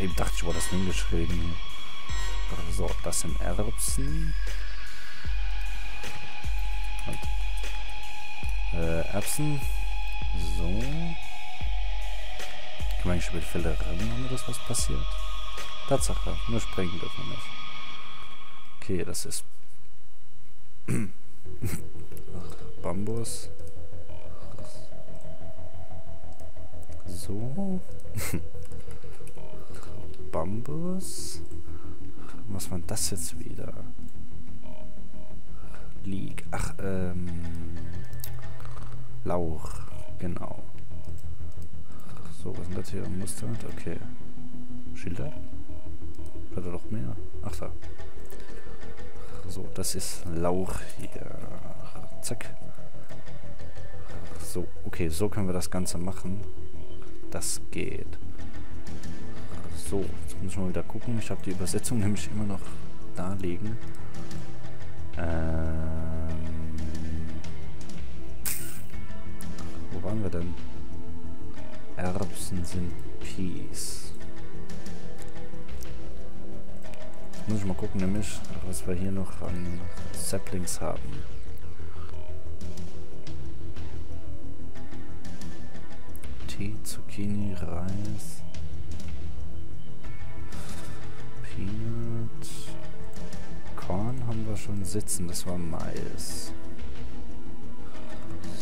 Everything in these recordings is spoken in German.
eben dachte ich, wurde das hingeschrieben. So, das sind Erbsen. Halt. Äh, Erbsen. So. Können wir eigentlich über die Felder rennen, ohne dass was passiert? Tatsache, nur springen dürfen wir nicht. Okay, das ist Bambus. So. Bambus. Was war das jetzt wieder? League. Ach, ähm. Lauch. Genau. So, was sind das hier? Mustard? Okay. Schilder? Hat er doch mehr? Ach da. So, das ist Lauch hier. Zack. So, okay, so können wir das Ganze machen. Das geht. So, jetzt muss ich mal wieder gucken. Ich habe die Übersetzung nämlich immer noch da liegen. Ähm, wo waren wir denn? Erbsen sind Peas. Jetzt muss ich mal gucken, nämlich, was wir hier noch an Saplings haben. Tee, Zucchini, Reis, Peanut, Korn haben wir schon sitzen, das war Mais.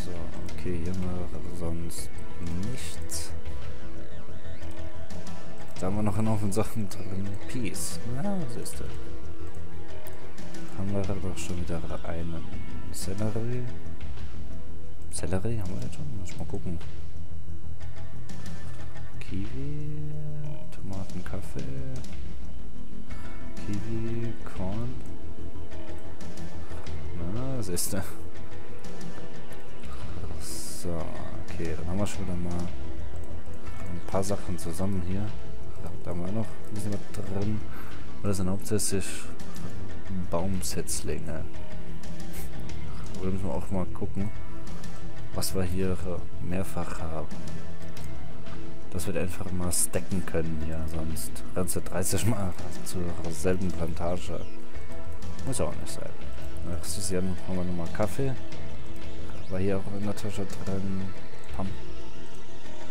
So, okay, hier haben wir sonst nichts. Da haben wir noch einen Haufen Sachen drin. Peace. Ja, siehst du. Haben wir doch schon wieder einen Sellerie. Sellerie haben wir jetzt schon? Muss ich mal gucken. Kiwi, Tomaten, Kaffee, Kiwi, Korn. Na, das ist der. So, okay, dann haben wir schon wieder mal ein paar Sachen zusammen hier. Da haben wir noch ein bisschen was drin. Das sind hauptsächlich Baumsetzlinge. Da müssen wir auch mal gucken, was wir hier mehrfach haben. Das wird einfach mal stacken können hier, sonst rennst du 30 Mal zur selben Plantage. Muss auch nicht sein. Nächstes Jahr haben wir nochmal Kaffee. War hier auch in der Tasche drin. Pam.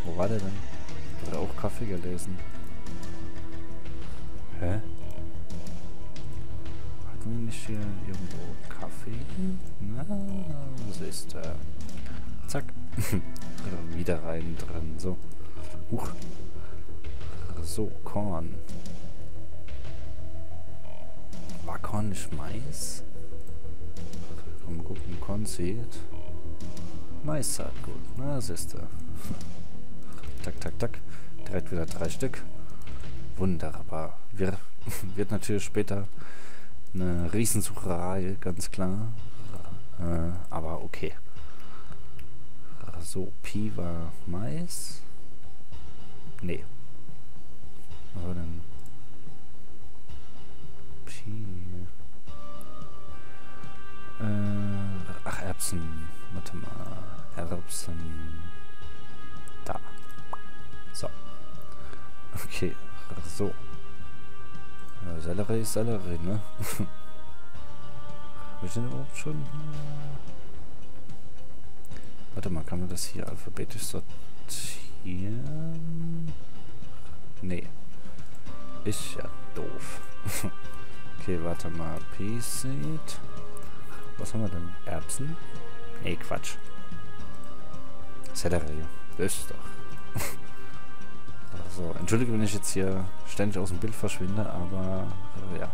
Wo war der denn? Hat er auch Kaffee gelesen? Hä? Hatten wir nicht hier irgendwo Kaffee? Na, ist da? Zack. Wieder rein drin. So. Huch. So, Korn. War Korn nicht Mais? Komm, gucken, Korn sieht. Mais Saat gut. Na, siehste. tak, tak, tak. Direkt wieder drei Stück. Wunderbar. Wir, wird natürlich später eine Riesensucherei, ganz klar. Äh, aber okay. So, Pi war Mais. Nee. Was war denn? Pi. Äh, ach, Erbsen. Warte mal. Erbsen. Da. So. Okay. So. Ja, Sellerie ist Sellerie, ne? Wir sind überhaupt schon... Warte mal, kann man das hier alphabetisch sortieren? Nee. Ist ja doof. okay, warte mal. P-Seed. Was haben wir denn? Erbsen? Nee, Quatsch. Sellerie. Ist doch. So, entschuldige, wenn ich jetzt hier ständig aus dem Bild verschwinde, aber äh, ja.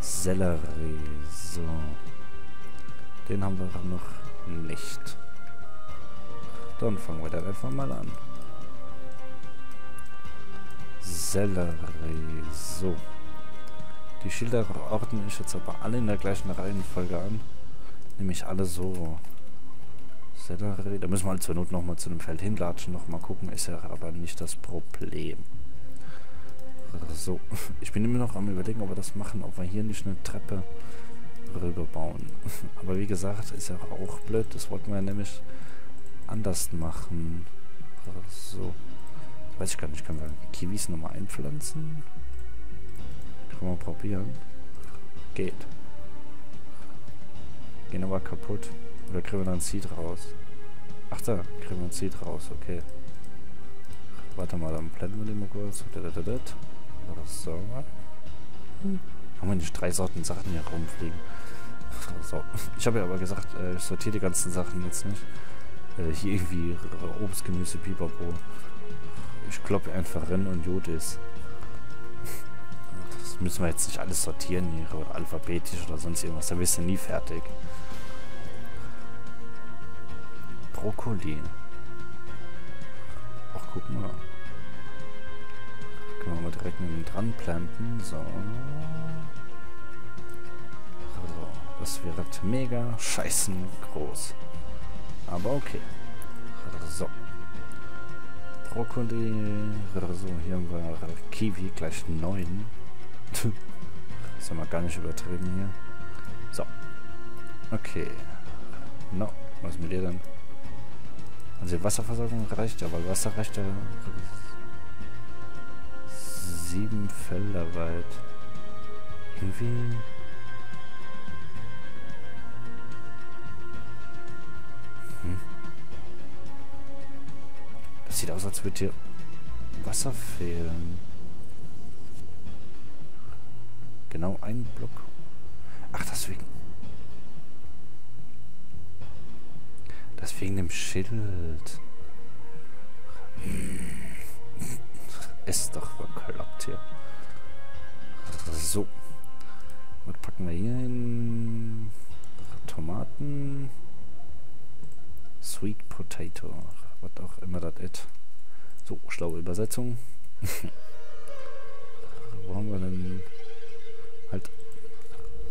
Sellerie. So. Den haben wir noch nicht. Dann fangen wir dann einfach mal an. Sellerie. So. Die Schilder ordne ich jetzt aber alle in der gleichen Reihenfolge an. Nämlich alle so. Sellerie. Da müssen wir halt zur Not nochmal zu einem Feld hinlatschen, nochmal gucken. Ist ja aber nicht das Problem. So. Ich bin immer noch am überlegen, ob wir das machen, ob wir hier nicht eine Treppe rüber bauen. Aber wie gesagt, ist ja auch blöd. Das wollten wir ja nämlich anders machen. So. Weiß ich gar nicht, können wir Kiwis nochmal einpflanzen? Können wir probieren. Geht. Gehen aber kaputt. Oder kriegen wir dann ein Seed raus? Ach da, kriegen wir ein Seed raus, okay. Warte mal, dann blenden wir den mal kurz. So. Haben wir nicht drei Sorten Sachen hier rumfliegen? So. Ich habe ja aber gesagt, äh, ich sortiere die ganzen Sachen jetzt nicht. Äh, hier irgendwie Obst, Gemüse, Pipapo. Ich kloppe einfach rein und gut ist. Das müssen wir jetzt nicht alles sortieren hier, alphabetisch oder sonst irgendwas. Da bist du nie fertig. Brokkoli. Ach, guck mal. Können wir mal direkt neben dran planten. So. So. Das wird mega scheißen groß. Aber okay. So. Brokkoli. So, hier haben wir Kiwi, gleich 9. ist ja mal gar nicht übertrieben hier. So. Okay. No. Was mit dir denn? Also die Wasserversorgung reicht ja, weil Wasser reicht ja sieben Felder weit. Irgendwie... sieht aus, als würde hier Wasser fehlen. Genau ein Block. Ach, deswegen. Das wegen dem Schild. Ist doch bekloppt hier. So. Was packen wir hier hin? Tomaten. Sweet Potato. Was auch immer das ist. So, schlaue Übersetzung. Wo haben wir denn? Halt.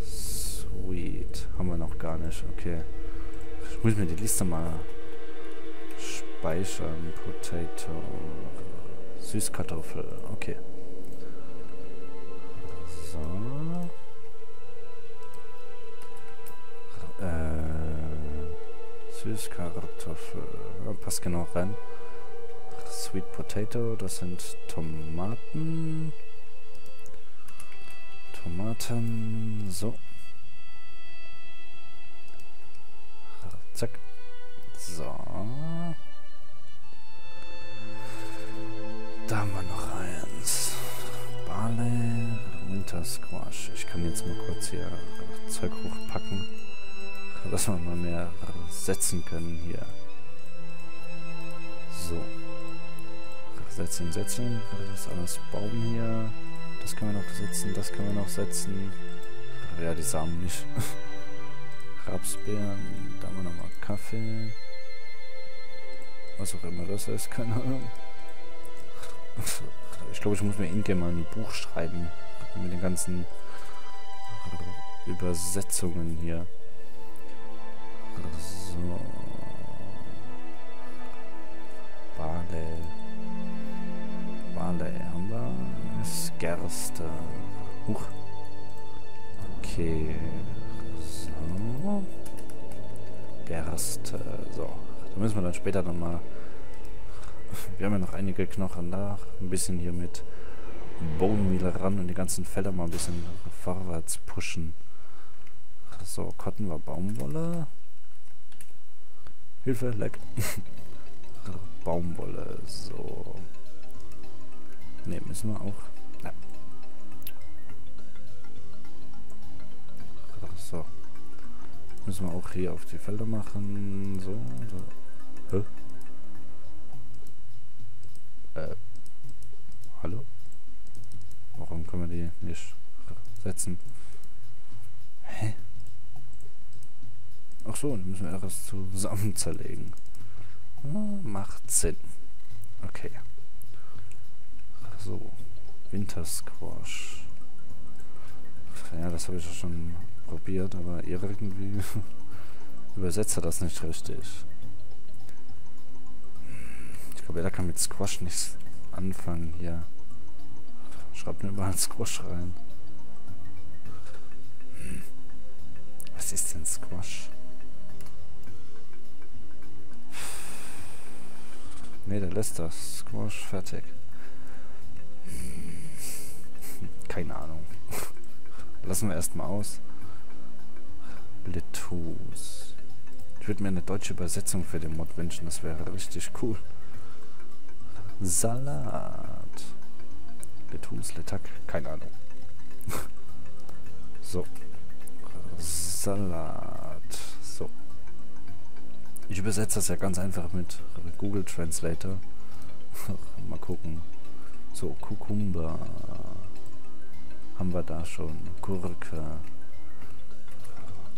Sweet. Haben wir noch gar nicht. Okay. Ich muss mir die Liste mal speichern. Potato. Süßkartoffel. Okay. So. Süßkartoffel. Passt genau rein. Sweet Potato, das sind Tomaten. Tomaten, so. Zack. So. Da haben wir noch eins. Barley, Winter Squash. Ich kann jetzt mal kurz hier Zeug hochpacken, dass wir mal mehr setzen können hier. So. Setzen, setzen. Das ist alles Baum hier. Das können wir noch setzen, das können wir noch setzen. Ja, die Samen nicht. Rapsbeeren, da haben wir nochmal Kaffee. Was auch immer das ist, keine Ahnung. Ich glaube, ich muss mir ingame mal ein Buch schreiben. Mit den ganzen Übersetzungen hier. So. Barley. Barley haben wir. Ist Gerste. Huch. Okay. So. Gerste. So. Da müssen wir dann später nochmal. Wir haben ja noch einige Knochen da. Ein bisschen hier mit Bone Meal ran und die ganzen Felder mal ein bisschen vorwärts pushen. So, Cotton war Baumwolle. Hilfe, leck. Baumwolle, so. Ne, müssen wir auch. Ja. So. Müssen wir auch hier auf die Felder machen. So, so. Hä? Äh. Hallo? Warum können wir die nicht setzen? Hä? Ach so, dann müssen wir etwas zusammen zerlegen. Ah, macht Sinn. Okay. So. Wintersquash. Ja, das habe ich ja schon probiert, aber irgendwie übersetzt er das nicht richtig. Ich glaube, er kann mit Squash nichts anfangen hier. Schreibt mir überall Squash rein. Hm. Was ist denn Squash? Ne, der lässt das. Squash, fertig. Keine Ahnung. Lassen wir erstmal aus. Letus. Ich würde mir eine deutsche Übersetzung für den Mod wünschen. Das wäre richtig cool. Salat. Letus, Letak. Keine Ahnung. so. Salat. Ich übersetze das ja ganz einfach mit Google Translator. Mal gucken. So, Kukumba. Haben wir da schon. Gurke.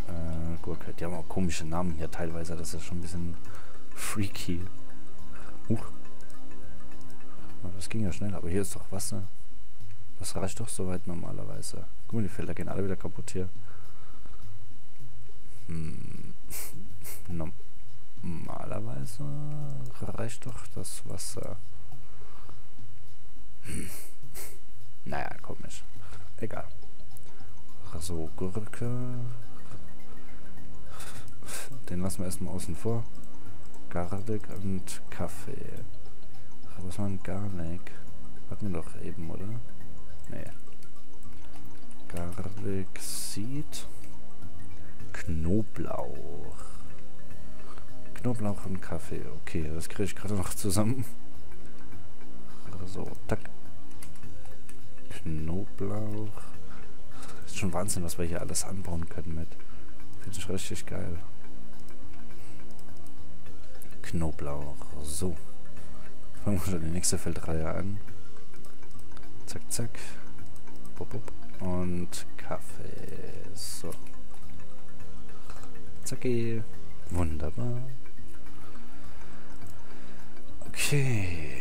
Äh, Gurke. Die haben auch komische Namen hier teilweise. Das ist schon ein bisschen freaky. Huch. Das ging ja schnell, aber hier ist doch Wasser. Das reicht doch soweit normalerweise. Guck mal, die Felder gehen alle wieder kaputt hier. Hm. Normalerweise reicht doch das Wasser. Hm. Naja, komisch. Egal. So, Gurke. Den lassen wir erstmal außen vor. Garlic und Kaffee. Was war ein Garlic? Hatten wir doch eben, oder? Nee. Garlic Seed. Knoblauch. Knoblauch und Kaffee. Okay, das kriege ich gerade noch zusammen. So, tack. Knoblauch. Ist schon Wahnsinn, was wir hier alles anbauen können mit. Finde ich richtig geil. Knoblauch. So. Fangen wir schon die nächste Feldreihe an. Zack, zack. Bop, bop. Und Kaffee. So. Zacki. Wunderbar. Okay.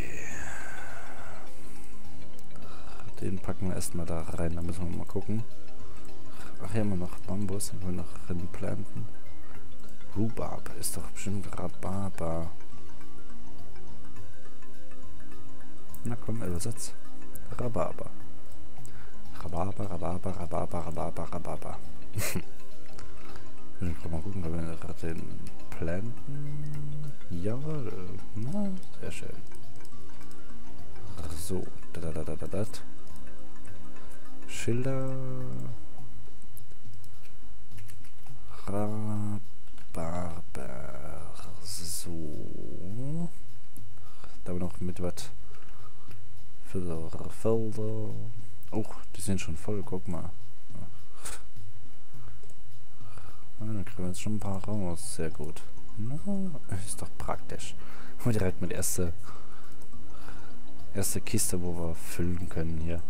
Den packen wir erstmal da rein, da müssen wir mal gucken. Ach, hier haben wir noch Bambus, den wollen wir noch drin planten. Rhubarb ist doch bestimmt Rhabarber. Na komm, übersetzt. Rhabarber. Rhabarber, Rhabarber, Rhabarber, Rhabarber, Rhabarber. Ich kann mal gucken, ob wir gerade den planten. Jawohl. Na, sehr schön. So, da da da da da da. Schilder. Rhabarber. So. Da haben wir noch mit was für Felder. Oh, die sind schon voll, guck mal. Ja, dann kriegen wir jetzt schon ein paar raus. Sehr gut. Na, ist doch praktisch. Und direkt mit erste erste Kiste, wo wir füllen können hier.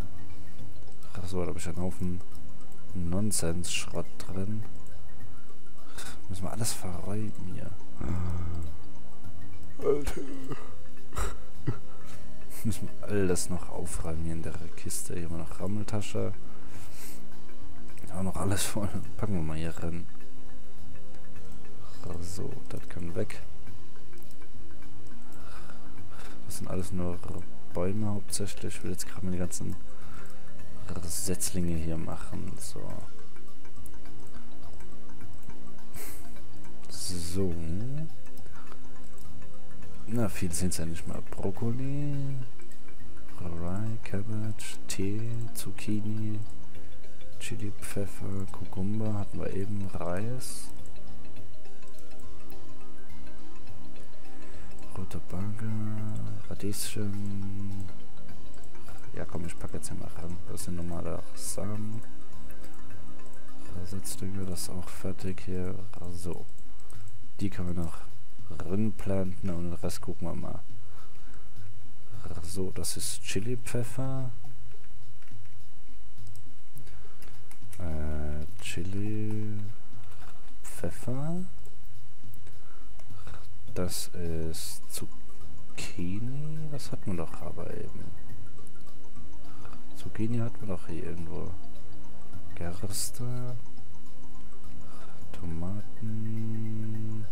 Achso, da habe ich einen Haufen Nonsens-Schrott drin. Müssen wir alles verräumen hier. Alter. Müssen wir alles noch aufräumen hier in der Kiste. Hier haben wir noch Rammeltasche. Auch noch alles voll. Packen wir mal hier rein. So, das kann weg. Das sind alles nur Bäume hauptsächlich. Ich will jetzt gerade mal die ganzen Setzlinge hier machen. So. So. Na, viel sind es ja nicht mal. Brokkoli, Rye, Cabbage, Tee, Zucchini, Chili, Pfeffer, Kurkumber hatten wir eben, Reis. Rote Bagger, Radieschen. Ja komm, ich packe jetzt hier mal ran. Das sind normale Samen. Setzlinge, das ist auch fertig hier. So. Die können wir noch rinplanten und den Rest gucken wir mal. So, das ist Chili-Pfeffer. Äh, Chili, Pfeffer. Das ist Zucchini. Das hat man doch aber eben. Zucchini hat man doch hier irgendwo. Gerste. Tomaten.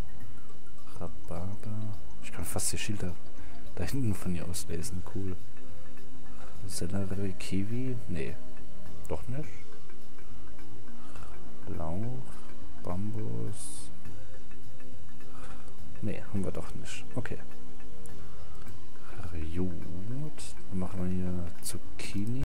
Rhabarber. Ich kann fast die Schilder da hinten von ihr auslesen. Cool. Sellerie, Kiwi? Nee. Doch nicht. Lauch. Bambus. Nee, haben wir doch nicht. Okay. Gut. Dann machen wir hier Zucchini.